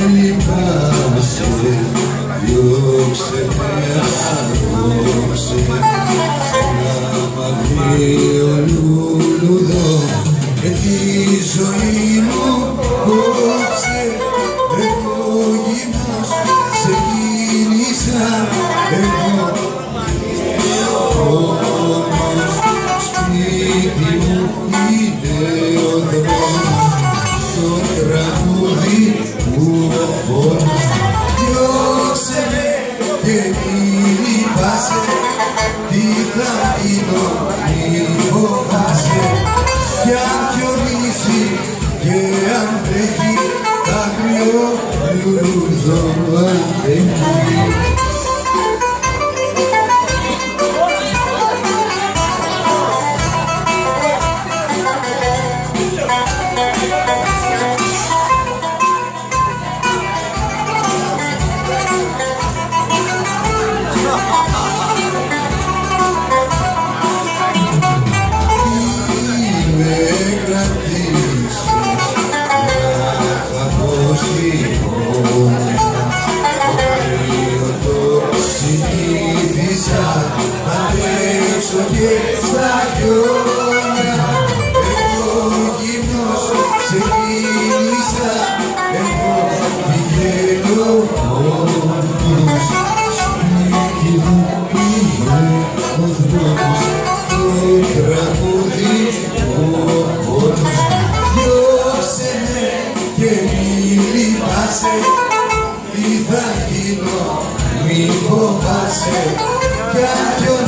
δεν λυπάσαι διώξε με απόψε να μαθεί ο λουλουδό και τη ζωή μου κόψε εγώ γυμνάς σε κίνησα μη λυπάσαι τι θα γίνω μη φοβάσαι κι αν χιονίσει και αν τρέχει άγριο λουλουδό αντέχει τι θα γίνω, μη φοβάσαι, κι αλλιώς